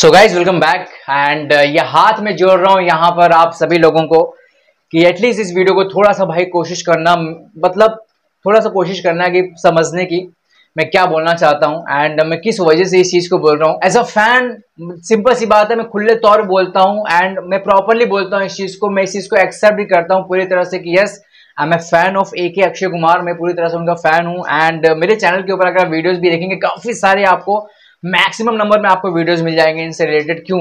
So guys welcome back and ये हाथ में जोड़ रहा हूँ यहाँ पर आप सभी लोगों को कि एटलीस्ट इस वीडियो को थोड़ा सा भाई कोशिश करना मतलब थोड़ा सा कोशिश करना कि समझने की मैं क्या बोलना चाहता हूँ। एंड मैं किस वजह से इस चीज़ को बोल रहा हूँ। एज अ फ़ैन सिंपल सी बात है, मैं खुले तौर बोलता हूँ। एंड मैं प्रॉपरली बोलता हूँ इस चीज़ को, मैं इस चीज़ को एक्सेप्ट भी करता हूँ पूरी तरह से कि yes I am a fan of A K Akshay Kumar मैं पूरी तरह से उनका फ़ैन हूँ। एंड मेरे चैनल के ऊपर अगर वीडियोज़ भी देखेंगे, काफ़ी सारे आपको मैक्सिमम नंबर में आपको वीडियोस मिल जाएँगे इनसे रिलेटेड। क्यों?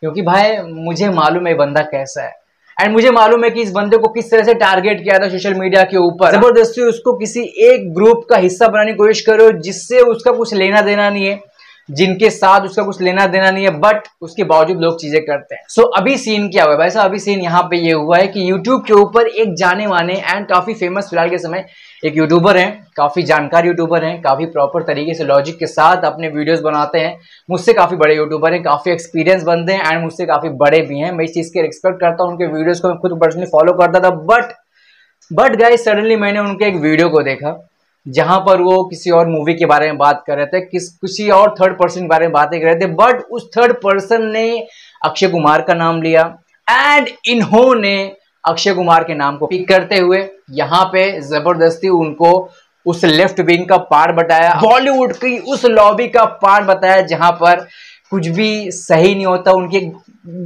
क्योंकि भाई, मुझे मालूम है बंदा कैसा है। एंड मुझे मालूम है कि इस बंदे को किस तरह से टारगेट किया था सोशल मीडिया के ऊपर। ज़बरदस्ती उसको किसी एक ग्रुप का हिस्सा बनाने की कोशिश करो जिससे उसका कुछ लेना देना नहीं है। जिनके साथ उसका कुछ लेना देना नहीं है बट उसके बावजूद लोग चीज़ें करते हैं। सो so, अभी सीन क्या हुआ है वैसा अभी सीन यहाँ पे ये हुआ है कि यूट्यूब के ऊपर एक जाने माने एंड काफ़ी फ़ेमस फ़िलहाल के समय एक यूट्यूबर हैं। काफ़ी जानकार यूट्यूबर हैं काफ़ी प्रॉपर तरीके से लॉजिक के साथ अपने वीडियोस बनाते हैं। मुझसे काफ़ी बड़े यूट्यूबर हैं काफ़ी एक्सपीरियंस बनते हैं एंड मुझसे काफ़ी बड़े भी हैं। मैं इस चीज़ के रिस्पेक्ट करता हूँ उनके वीडियोस को मैं खुद पर्सनली फॉलो करता था बट बट गाइस सडनली मैंने उनके एक वीडियो को देखा। जहाँ पर वो किसी और मूवी के बारे में बात कर रहे थे, किस, किसी और थर्ड पर्सन के बारे में बातें कर रहे थे बट उस थर्ड पर्सन ने अक्षय कुमार का नाम लिया एंड इन्होंने अक्षय कुमार के नाम को पिक करते हुए यहाँ पे ज़बरदस्ती उनको उस लेफ़्ट विंग का पार्ट बताया बॉलीवुड की उस लॉबी का पार्ट बताया, जहाँ पर कुछ भी सही नहीं होता, उनकी एक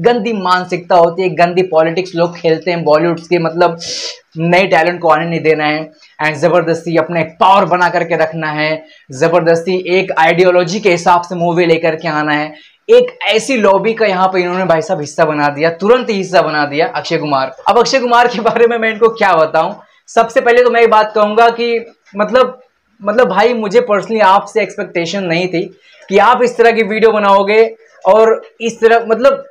गंदी मानसिकता होती है, गंदी पॉलिटिक्स लोग खेलते हैं बॉलीवुड के मतलब नए टैलेंट को आने नहीं देना है एंड ज़बरदस्ती अपने पावर बना करके रखना है, ज़बरदस्ती एक आइडियोलॉजी के हिसाब से मूवी लेकर के आना है। एक ऐसी लॉबी का यहाँ पर इन्होंने भाई साहब हिस्सा बना दिया, तुरंत ही हिस्सा बना दिया अक्षय कुमार। अब अक्षय कुमार के बारे में मैं इनको क्या बताऊँ? सबसे पहले तो मैं ये बात कहूँगा कि मतलब मतलब भाई मुझे पर्सनली आपसे एक्सपेक्टेशन नहीं थी कि आप इस तरह की वीडियो बनाओगे और इस तरह मतलब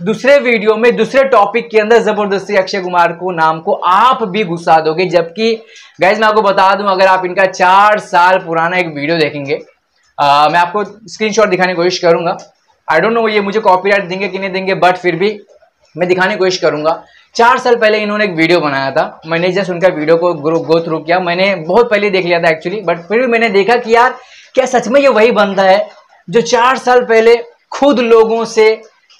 दूसरे वीडियो में दूसरे टॉपिक के अंदर ज़बरदस्ती अक्षय कुमार को नाम को आप भी घुसा दोगे। जबकि गैस मैं आपको बता दूँ अगर आप इनका चार साल पुराना एक वीडियो देखेंगे आ, मैं आपको स्क्रीनशॉट दिखाने की कोशिश करूँगा। आई डोंट नो ये मुझे कॉपीराइट देंगे कि नहीं देंगे बट फिर भी मैं दिखाने की कोशिश करूँगा। चार साल पहले इन्होंने एक वीडियो बनाया था। मैंने जस्ट उनका वीडियो को गो थ्रू किया। मैंने बहुत पहले देख लिया था एक्चुअली बट फिर भी मैंने देखा कि यार, क्या सच में ये वही बनता है जो चार साल पहले खुद लोगों से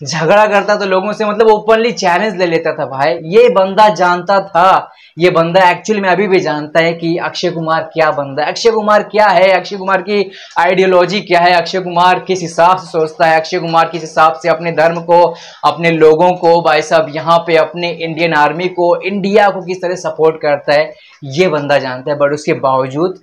झगड़ा करता तो लोगों से मतलब ओपनली चैलेंज ले लेता था भाई। ये बंदा जानता था। ये बंदा एक्चुअली में अभी भी जानता है कि अक्षय कुमार क्या बंदा है। अक्षय कुमार क्या है? अक्षय कुमार की आइडियोलॉजी क्या है? अक्षय कुमार किस हिसाब से सोचता है? अक्षय कुमार किस हिसाब से अपने धर्म को, अपने लोगों को, भाई साहब, यहाँ पे अपने इंडियन आर्मी को इंडिया को किस तरह सपोर्ट करता है? ये बंदा जानता है। बट उसके बावजूद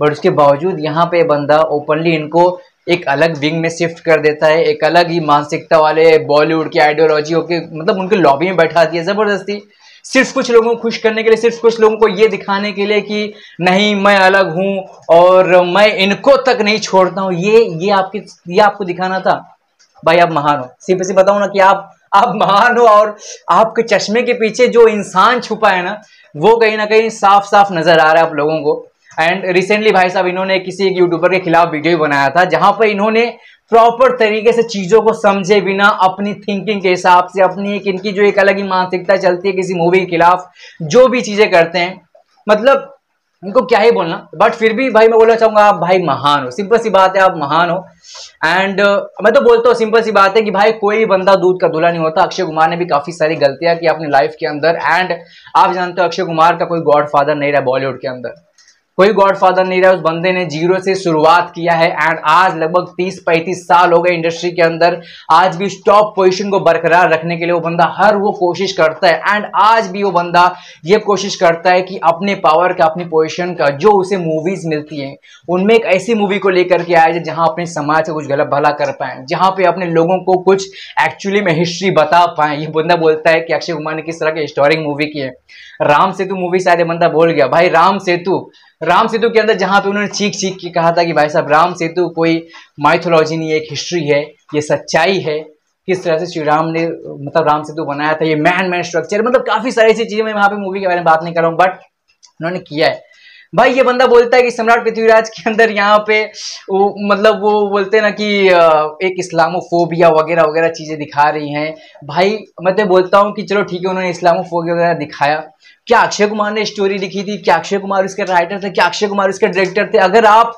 बट उसके बावजूद यहाँ पे बंदा ओपनली इनको एक अलग विंग में शिफ्ट कर देता है, एक अलग ही मानसिकता वाले बॉलीवुड की आइडियोलॉजी के मतलब उनके लॉबी में बैठा दिया ज़बरदस्ती। सिर्फ़ कुछ लोगों को खुश करने के लिए, सिर्फ़ कुछ लोगों को ये दिखाने के लिए कि नहीं, मैं अलग हूँ और मैं इनको तक नहीं छोड़ता हूँ। ये ये आपकी, ये आपको दिखाना था। भाई आप महान हो। सिंपल सी बताऊँ ना कि आप आप महान हो और आपके चश्मे के पीछे जो इंसान छुपा है ना, वो कहीं ना कहीं साफ़ साफ़ नज़र आ रहा है आप लोगों को। एंड रिसेंटली भाई साहब इन्होंने किसी एक यूट्यूबर के खिलाफ वीडियो बनाया था जहाँ पर इन्होंने प्रॉपर तरीके से चीज़ों को समझे बिना अपनी थिंकिंग के हिसाब से अपनी एक इनकी जो एक अलग ही मानसिकता चलती है किसी मूवी के खिलाफ जो भी चीज़ें करते हैं मतलब इनको क्या ही बोलना। बट फिर भी भाई मैं बोलना चाहूँगा आप भाई महान हो। सिंपल सी बात है आप महान हो। एंड uh, मैं तो बोलता हूँ सिंपल सी बात है कि भाई कोई बंदा दूध का दूल्हा नहीं होता। अक्षय कुमार ने भी काफ़ी सारी गलतियाँ की अपनी लाइफ के अंदर। एंड आप जानते हो अक्षय कुमार का कोई गॉड फादर नहीं रहा बॉलीवुड के अंदर। कोई गॉडफादर नहीं रहा, उस बंदे ने ज़ीरो से शुरुआत किया है एंड आज लगभग 30 पैंतीस साल हो गए इंडस्ट्री के अंदर। आज भी टॉप पोजीशन को बरकरार रखने के लिए वो बंदा हर वो कोशिश करता है एंड आज भी वो बंदा ये कोशिश करता है कि अपने पावर का, अपनी पोजिशन का, जो उसे मूवीज़ मिलती हैं, उनमें एक ऐसी मूवी को लेकर के आए जहाँ अपने समाज से कुछ गलत भला कर पाए, जहाँ पे अपने लोगों को कुछ एक्चुअली में हिस्ट्री बता पाए। ये बंदा बोलता है कि अक्षय कुमार ने किस तरह की हिस्टोरिक मूवी की है राम सेतु मूवी शायद बंदा बोल गया, भाई राम सेतु राम सेतु के अंदर जहाँ पे उन्होंने चीख चीख के कहा था कि भाई साहब, राम सेतु कोई माइथोलॉजी नहीं है, एक हिस्ट्री है, ये सच्चाई है। किस तरह से श्री राम ने मतलब राम सेतु बनाया था, ये मैन मैन स्ट्रक्चर मतलब काफ़ी सारी ऐसी चीज़ें मैं वहाँ पे मूवी के बारे में बात नहीं कर रहा हूँ बट उन्होंने किया है। भाई, ये बंदा बोलता है कि सम्राट पृथ्वीराज के अंदर यहाँ पे वो मतलब वो बोलते ना कि एक इस्लामोफोबिया वगैरह वगैरह चीज़ें दिखा रही हैं। भाई, मैं तो बोलता हूँ कि चलो ठीक है, उन्होंने इस्लामोफोबिया वगैरह दिखाया। क्या अक्षय कुमार ने स्टोरी लिखी थी? क्या अक्षय कुमार उसके राइटर थे? क्या अक्षय कुमार उसके डायरेक्टर थे? अगर आप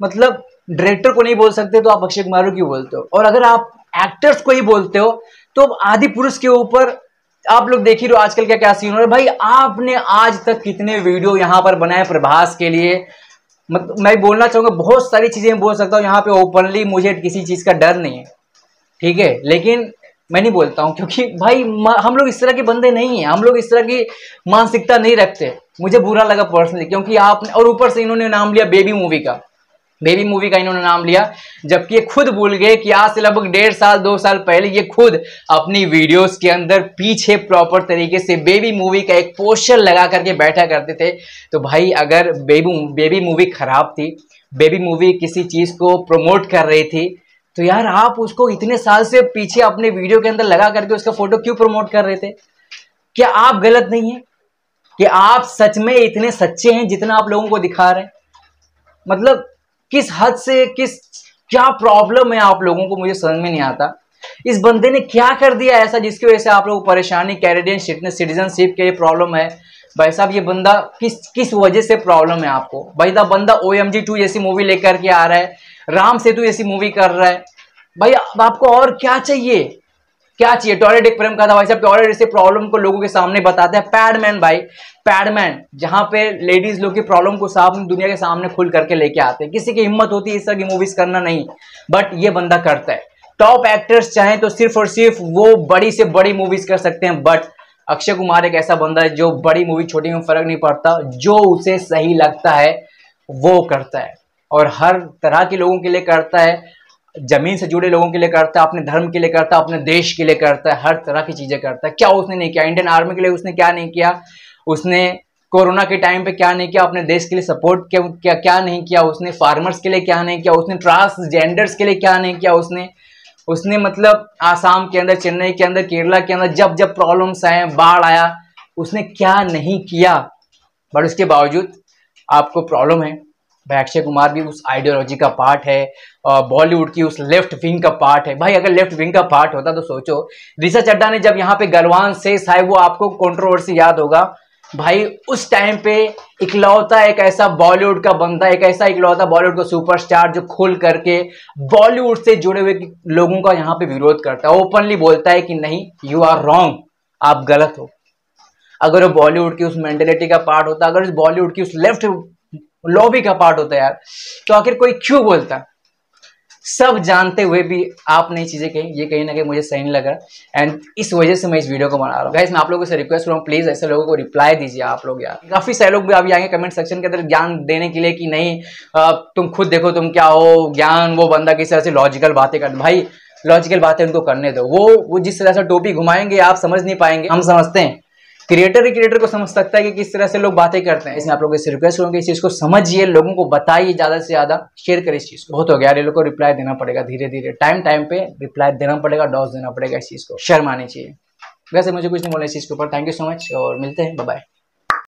मतलब डायरेक्टर को नहीं बोल सकते तो आप अक्षय कुमार क्यों बोलते हो? और अगर आप एक्टर्स को ही बोलते हो तो आदि पुरुष के ऊपर आप लोग देख ही रहे आजकल क्या क्या सीन हो रहा है। भाई, आपने आज तक कितने वीडियो यहाँ पर बनाए प्रभास के लिए? मतलब मैं बोलना चाहूँगा, बहुत सारी चीज़ें बोल सकता हूँ। यहाँ पे ओपनली मुझे किसी चीज़ का डर नहीं है। ठीक है? लेकिन मैं नहीं बोलता हूँ, क्योंकि भाई हम लोग इस तरह के बंदे नहीं हैं। हम लोग इस तरह की मानसिकता नहीं रखते। मुझे बुरा लगा पर्सनली क्योंकि आपने, और ऊपर से इन्होंने नाम लिया बेबी मूवी का। बेबी मूवी का इन्होंने नाम लिया, जबकि ये खुद भूल गए कि आज से लगभग डेढ़ साल, दो साल पहले ये खुद अपनी वीडियोस के अंदर पीछे प्रॉपर तरीके से बेबी मूवी का एक पोस्टर लगा करके बैठा करते थे। तो भाई, अगर बेबी बेबी मूवी खराब थी बेबी मूवी किसी चीज़ को प्रमोट कर रही थी तो यार आप उसको इतने साल से पीछे अपने वीडियो के अंदर लगा करके उसका फ़ोटो क्यों प्रमोट कर रहे थे? क्या आप गलत नहीं है? कि आप सच में इतने सच्चे हैं जितना आप लोगों को दिखा रहे हैं? मतलब किस हद से, किस, क्या प्रॉब्लम है आप लोगों को मुझे समझ में नहीं आता। इस बंदे ने क्या कर दिया ऐसा जिसकी वजह से आप लोग परेशानी कैनेडियन सिटीजनशिप के प्रॉब्लम है। भाई साहब, ये बंदा किस किस वजह से प्रॉब्लम है आपको? भाई साहब, बंदा ओ एम जी टू जैसी मूवी लेकर के आ रहा है, राम सेतु जैसी मूवी कर रहा है। भाई, आपको और क्या चाहिए? क्या चाहिए? टॉयलेट एक प्रेम था भाई साहब टॉयलेट जैसे प्रॉब्लम को लोगों के सामने बताते हैं। पैडमैन भाई पैडमैन जहाँ पे लेडीज़ लोग की प्रॉब्लम को साफ़ दुनिया के सामने खुल करके लेके आते हैं। किसी की हिम्मत होती है इस तरह की मूवीज़ करना नहीं बट ये बंदा करता है। टॉप एक्टर्स चाहें तो सिर्फ़ और सिर्फ़ वो बड़ी से बड़ी मूवीज़ कर सकते हैं बट अक्षय कुमार एक ऐसा बंदा है जो बड़ी मूवी छोटी में फ़र्क नहीं पड़ता, जो उसे सही लगता है, वो करता है। और हर तरह के लोगों के लिए करता है। ज़मीन से जुड़े लोगों के लिए करता है, अपने धर्म के लिए करता है, अपने देश के लिए करता है, हर तरह की चीज़ें करता है। क्या उसने नहीं किया? इंडियन आर्मी के लिए उसने क्या नहीं किया? उसने कोरोना के टाइम पे क्या नहीं किया? अपने देश के लिए सपोर्ट क्या क्या? क्या नहीं किया? उसने फार्मर्स के लिए क्या नहीं किया? उसने ट्रांसजेंडर्स के लिए क्या नहीं किया? उसने उसने मतलब आसाम के अंदर, चेन्नई के अंदर, केरला के अंदर, जब जब प्रॉब्लम्स आए, बाढ़ आया, उसने क्या नहीं किया? बट उसके बावजूद आपको प्रॉब्लम है। अक्षय कुमार भी उस आइडियोलॉजी का पार्ट है बॉलीवुड की उस लेफ़्ट विंग का पार्ट है। भाई, अगर लेफ़्ट विंग का पार्ट होता तो सोचो। ऋषा चड्डा ने जब यहाँ पे गलवान से साहब वो आपको कंट्रोवर्सी याद होगा। भाई, उस टाइम पे इकलौता एक ऐसा बॉलीवुड का बंदा, एक ऐसा इकलौता बॉलीवुड का सुपरस्टार जो खोल करके बॉलीवुड से जुड़े हुए लोगों का यहाँ पे विरोध करता है। ओपनली बोलता है कि नहीं यू आर रॉन्ग आप गलत हो। अगर वो बॉलीवुड की उस मेंटेलिटी का पार्ट होता, अगर उस बॉलीवुड की उस लेफ़्ट लॉबी का पार्ट होता है यार। तो आखिर कोई क्यों बोलता? सब जानते हुए भी आपने चीज़ें कही, ये कहीं ना कहीं मुझे सही नहीं लगा। एंड इस वजह से मैं इस वीडियो को बना रहा हूँ। गाइस मैं आप लोगों से रिक्वेस्ट करूँ प्लीज़ ऐसे लोगों को रिप्लाई दीजिए आप लोग यार। काफ़ी सारे लोग भी अभी आएँगे कमेंट सेक्शन के अंदर ज्ञान देने के लिए कि नहीं तुम खुद देखो तुम क्या हो, ज्ञान, वो बंदा किस तरह से लॉजिकल बातें कर, भाई लॉजिकल बातें उनको करने दो। वो वो जिस तरह से टोपी घुमाएँगे, आप समझ नहीं पाएँगे। हम समझते हैं। क्रिएटर ही क्रिएटर को समझ सकता है कि किस तरह से लोग बातें करते हैं। इसमें आप लोगों से रिक्वेस्ट करूँगा इस चीज़ को समझिए, लोगों को बताइए, ज़्यादा से ज़्यादा शेयर करें इस चीज़ को। बहुत हो गया ये लोग को रिप्लाई देना पड़ेगा धीरे धीरे। टाइम टाइम पे रिप्लाई देना पड़ेगा डॉस देना पड़ेगा इस चीज़ को। शर्म आनी चाहिए। वैसे मुझे कुछ नहीं बोला इस चीज़ के ऊपर। थैंक यू सो मच और मिलते हैं। बाय